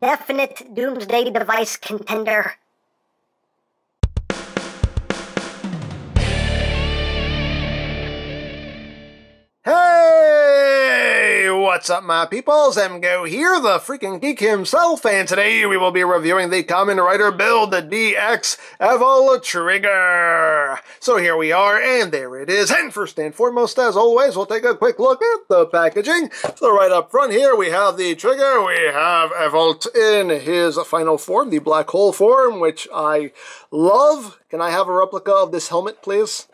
definite doomsday device contender. Hey, what's up, my peoples? EmGo here, the freaking geek himself, and today we will be reviewing the Kamen Rider Build the DX Evol Trigger. So here we are, and there it is. And first and foremost, as always, we'll take a quick look at the packaging. So right up front here, we have the trigger. We have Evolt in his final form, the black hole form, which I love. Can I have a replica of this helmet, please?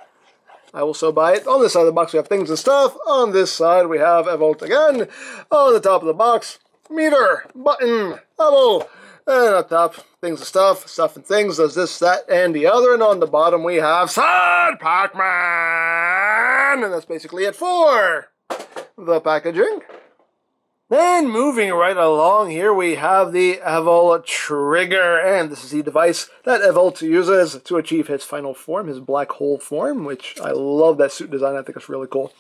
I will so buy it. On this side of the box, we have things and stuff. On this side, we have Evolt again. On the top of the box, meter, button, level. And on top, things and stuff, stuff and things, does this, that, and the other. And on the bottom, we have Sun Pac-Man! And that's basically it for the packaging. Then moving right along here, we have the Evol Trigger, and this is the device that Evolt uses to achieve his final form, his black hole form, which I love that suit design. I think it's really cool.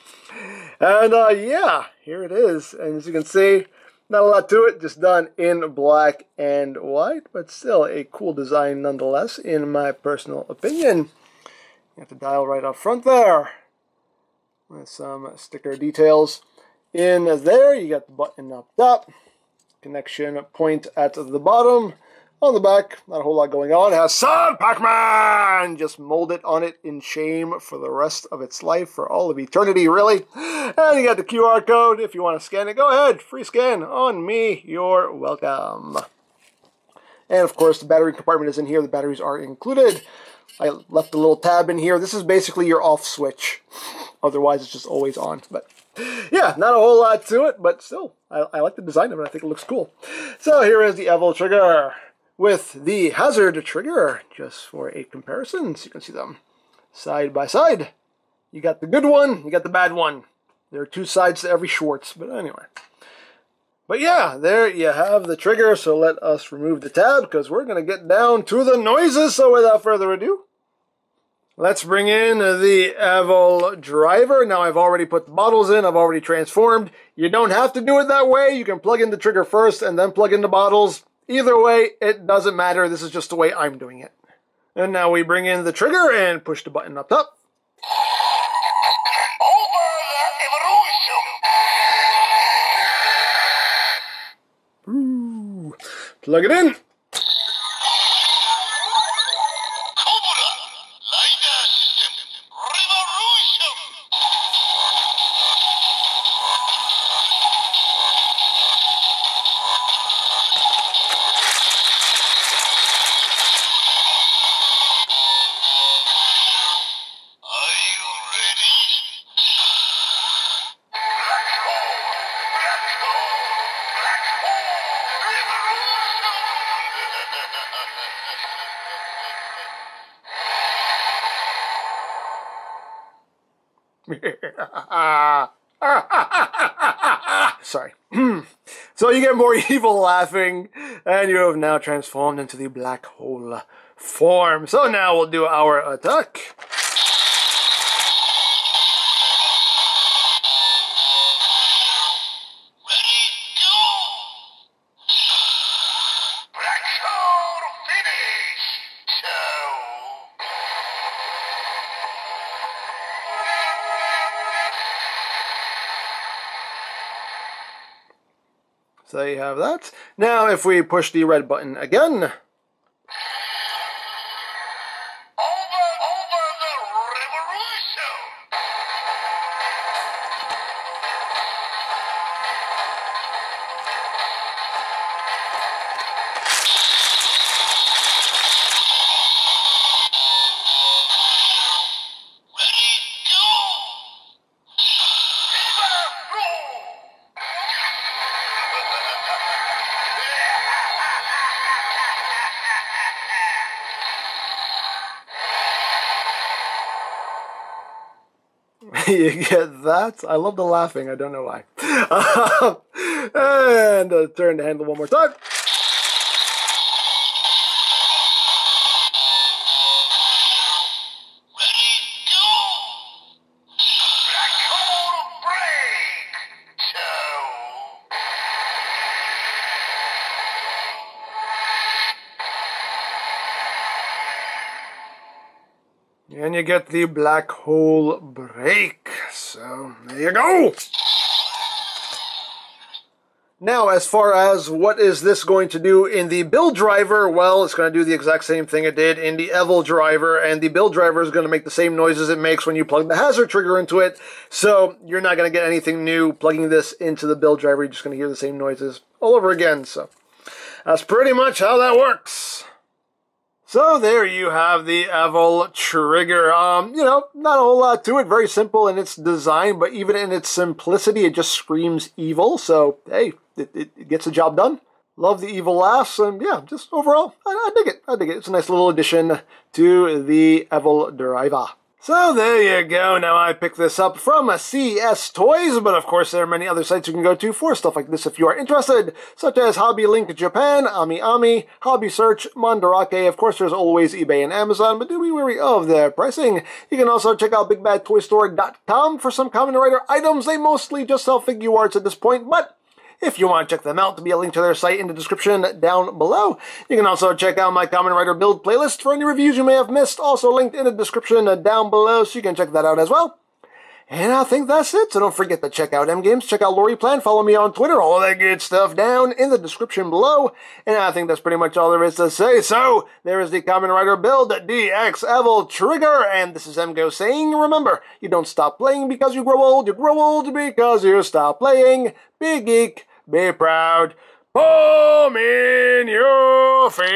And uh, yeah, here it is. And as you can see, not a lot to it, just done in black and white, but still a cool design nonetheless, in my personal opinion. You have the dial right up front there with some sticker details. In there, you got the button up top, connection point at the bottom. On the back, not a whole lot going on. It has Sun Pac-Man! Just mold it on it in shame for the rest of its life, for all of eternity, really. And you got the QR code. If you want to scan it, go ahead. Free scan on me. You're welcome. And of course, the battery compartment is in here. The batteries are included. I left a little tab in here. This is basically your off switch. Otherwise, it's just always on. But yeah, not a whole lot to it, but still, I, I like the design of it. I think it looks cool. So here is the Evol trigger with the Hazard trigger, just for a comparison, so you can see them side by side. You got the good one, you got the bad one. There are two sides to every Schwartz, but anyway. But yeah, there you have the trigger, so let us remove the tab, because we're going to get down to the noises, so without further ado, Let's bring in the Evol driver. Now I've already put the bottles in, I've already transformed. You don't have to do it that way. You can plug in the trigger first and then plug in the bottles. Either way, it doesn't matter. This is just the way I'm doing it. And now we bring in the trigger and push the button up top. Plug it in. Sorry. so you get more evil laughing, and you have now transformed into the black hole form. So now we'll do our attack. So you have that. Now if we push the red button again, you get that. I love the laughing. I don't know why. and uh, turn the handle one more time. And you get the black hole break. So there you go. Now, as far as what is this going to do in the build driver, well, it's going to do the exact same thing it did in the Evol driver, and the build driver is going to make the same noises it makes when you plug the hazard trigger into it, so you're not going to get anything new plugging this into the build driver, you're just going to hear the same noises all over again, so that's pretty much how that works. So there you have the Evol trigger. Um, you know, not a whole lot to it. Very simple in its design, but even in its simplicity, it just screams evil. So hey, it, it gets the job done. Love the evil laughs, and yeah, just overall, I, I dig it. I dig it. It's a nice little addition to the Evol driver. So there you go. Now I picked this up from a CS Toys, but of course there are many other sites you can go to for stuff like this if you are interested, such as Hobby Link Japan, AmiAmi, Hobby Search, Mandarake. Of course, there's always eBay and Amazon, but do be wary of their pricing. You can also check out BigBadToyStore.com for some Kamen Rider items. They mostly just sell Figuarts at this point, but if you want to check them out, there'll be a link to their site in the description down below. You can also check out my Kamen Rider build playlist for any reviews you may have missed, also linked in the description down below, so you can check that out as well. And I think that's it. So don't forget to check out EmGames, check out LoriPlan, follow me on Twitter, all that good stuff down in the description below. And I think that's pretty much all there is to say. So there is the Kamen Rider build DX Evol Trigger, and this is EmGo saying, remember, you don't stop playing because you grow old, you grow old because you stop playing. Be geek, be proud. Boom in your face.